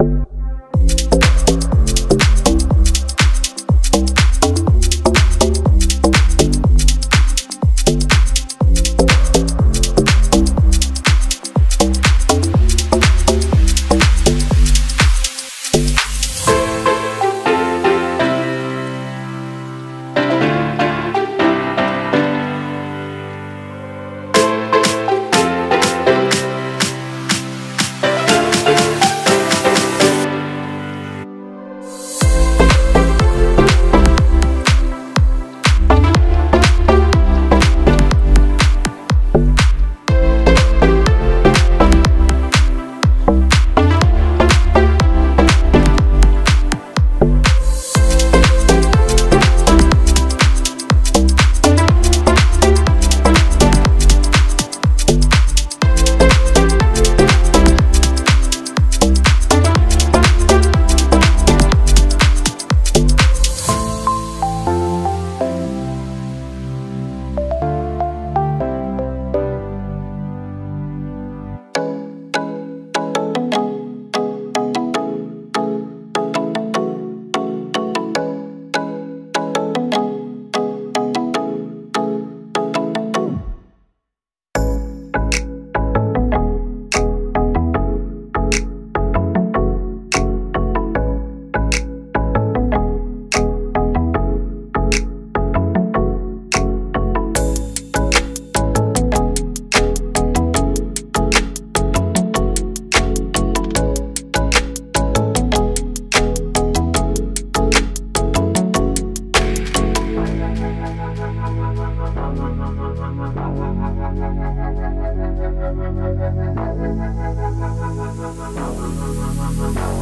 you Thank